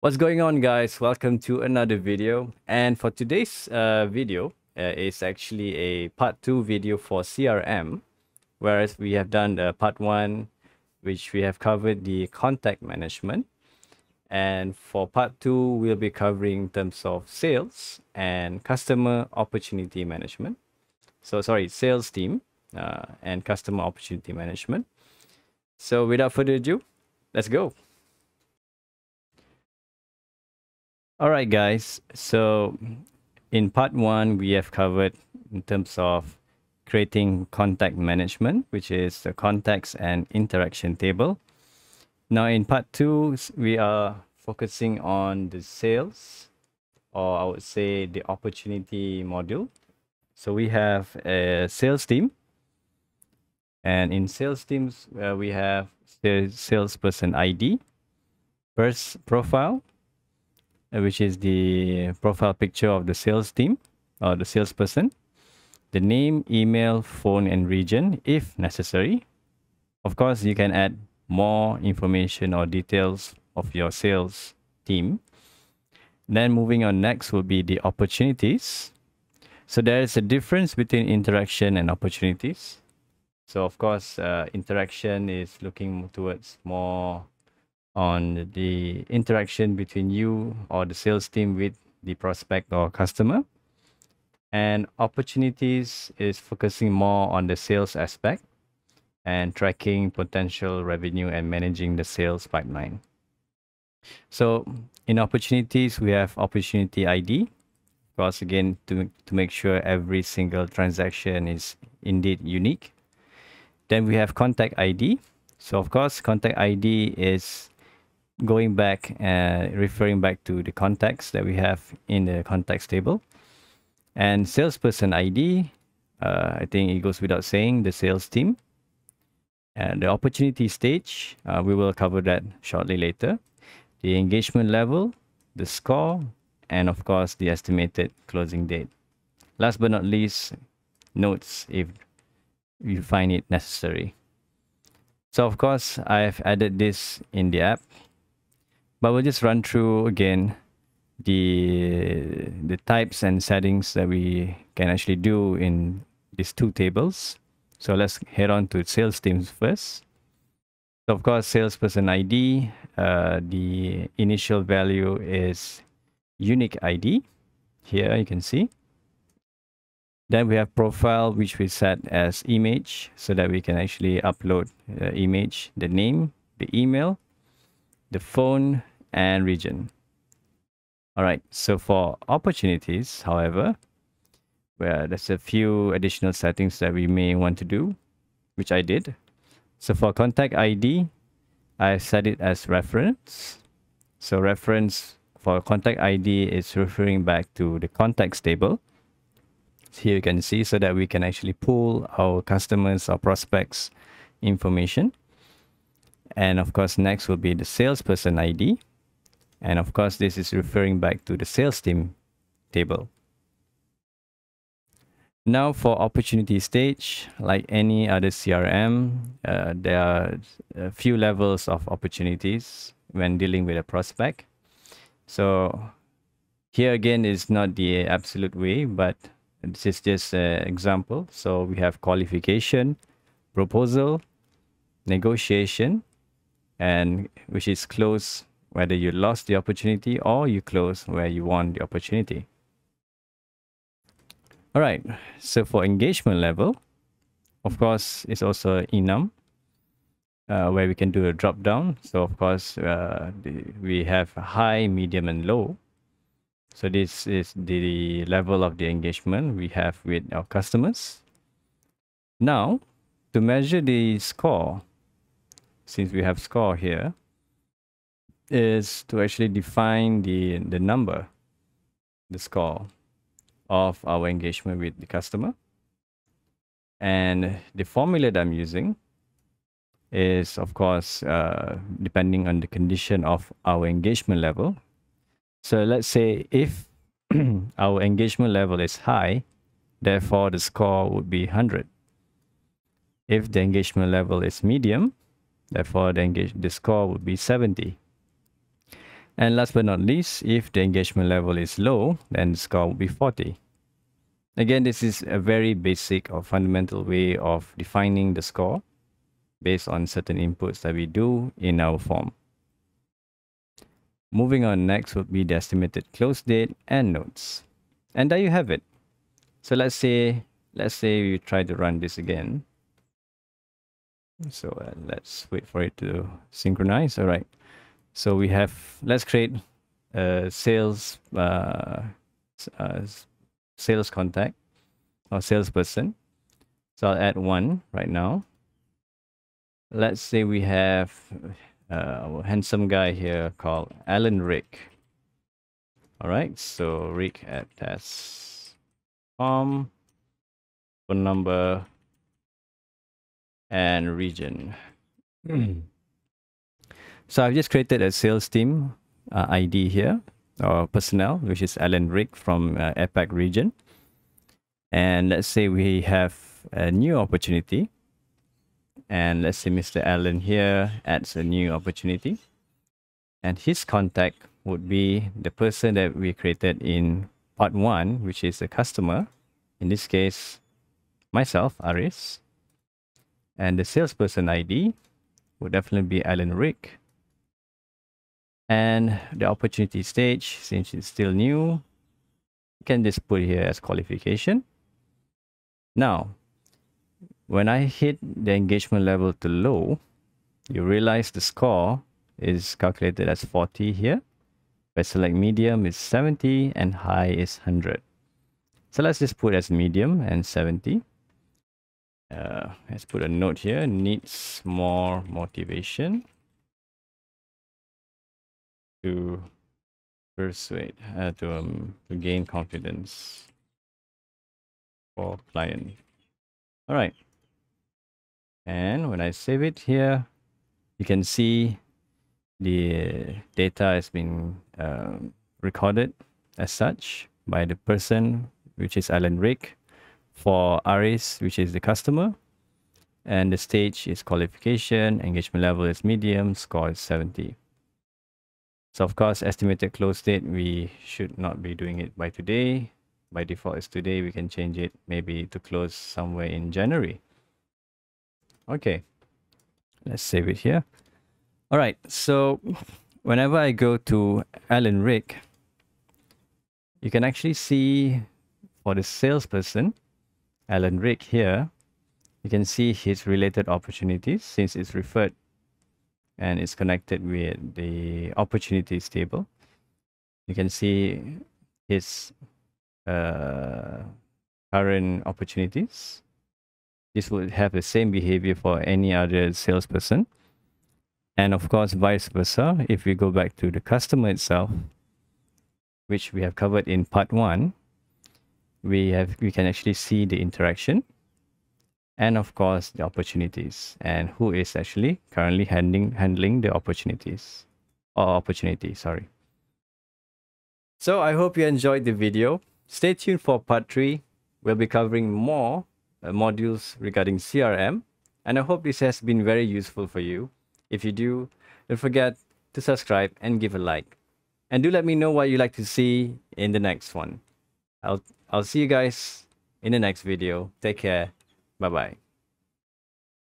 What's going on guys? Welcome to another video. And for today's uh, video uh, is actually a part 2 video for CRM. Whereas we have done the part 1 which we have covered the contact management. And for part 2 we'll be covering in terms of sales and customer opportunity management. So sorry, sales team uh, and customer opportunity management. So without further ado, let's go. All right, guys. So in part one, we have covered in terms of creating contact management, which is the contacts and interaction table. Now in part two, we are focusing on the sales, or I would say the opportunity module. So we have a sales team. And in sales teams, uh, we have the salesperson ID, first profile, which is the profile picture of the sales team or the salesperson, the name, email, phone, and region if necessary. Of course, you can add more information or details of your sales team. Then moving on next will be the opportunities. So there is a difference between interaction and opportunities. So of course, uh, interaction is looking towards more on the interaction between you or the sales team with the prospect or customer. And opportunities is focusing more on the sales aspect and tracking potential revenue and managing the sales pipeline. So in opportunities, we have opportunity ID. Of course, again, to, to make sure every single transaction is indeed unique. Then we have contact ID. So of course, contact ID is going back and uh, referring back to the contacts that we have in the contacts table. And salesperson ID, uh, I think it goes without saying, the sales team. And the opportunity stage, uh, we will cover that shortly later. The engagement level, the score, and of course the estimated closing date. Last but not least, notes if you find it necessary. So of course, I've added this in the app but we'll just run through again the the types and settings that we can actually do in these two tables. So let's head on to sales teams first. So of course, salesperson ID, uh, the initial value is unique ID. Here you can see. Then we have profile, which we set as image so that we can actually upload uh, image, the name, the email, the phone and region. All right, so for opportunities, however, where there's a few additional settings that we may want to do, which I did. So for contact ID, I set it as reference. So reference for contact ID is referring back to the contacts table. So here you can see so that we can actually pull our customers or prospects information. And of course, next will be the salesperson ID. And of course, this is referring back to the sales team table. Now for opportunity stage, like any other CRM, uh, there are a few levels of opportunities when dealing with a prospect. So here again is not the absolute way, but this is just an example. So we have qualification, proposal, negotiation, and which is close whether you lost the opportunity or you close where you won the opportunity. All right, so for engagement level, of course, it's also enum, uh, where we can do a drop down. So of course, uh, the, we have high, medium, and low. So this is the level of the engagement we have with our customers. Now, to measure the score, since we have score here, is to actually define the, the number, the score of our engagement with the customer. And the formula that I'm using is, of course, uh, depending on the condition of our engagement level. So let's say if our engagement level is high, therefore the score would be 100. If the engagement level is medium, therefore the, engage the score would be 70. And last but not least, if the engagement level is low, then the score would be 40. Again, this is a very basic or fundamental way of defining the score based on certain inputs that we do in our form. Moving on next would be the estimated close date and notes. And there you have it. So let's say, let's say we try to run this again. So uh, let's wait for it to synchronize. All right. So we have, let's create a sales, uh, uh, sales contact or salesperson. So I'll add one right now. Let's say we have uh, a handsome guy here called Alan Rick. All right, so Rick at test.com, phone number, and region. So I've just created a sales team uh, ID here, or personnel, which is Alan Rick from uh, APAC region. And let's say we have a new opportunity. And let's say Mr. Allen here adds a new opportunity. And his contact would be the person that we created in part one, which is the customer. In this case, myself, Aris. And the salesperson ID would definitely be Alan Rick. And the opportunity stage since it's still new you can just put here as qualification. Now when i hit the engagement level to low you realize the score is calculated as 40 here. If i select medium is 70 and high is 100 so let's just put as medium and 70 uh, let's put a note here needs more motivation to persuade, uh, to, um, to gain confidence for client. All right. And when I save it here, you can see the data has been um, recorded as such by the person, which is Alan Rick, for Aris, which is the customer. And the stage is qualification, engagement level is medium, score is 70. So of course, estimated close date, we should not be doing it by today. By default, it's today. We can change it maybe to close somewhere in January. Okay, let's save it here. All right, so whenever I go to Alan Rick, you can actually see for the salesperson, Alan Rick here, you can see his related opportunities since it's referred and it's connected with the opportunities table. You can see his uh, current opportunities. This would have the same behavior for any other salesperson. And of course, vice versa. If we go back to the customer itself, which we have covered in part one, we have we can actually see the interaction and of course the opportunities and who is actually currently handling handling the opportunities or opportunity sorry. So i hope you enjoyed the video. Stay tuned for part three. We'll be covering more uh, modules regarding crm and i hope this has been very useful for you. If you do don't forget to subscribe and give a like. And do let me know what you like to see in the next one. I'll i'll see you guys in the next video take care Bye bye.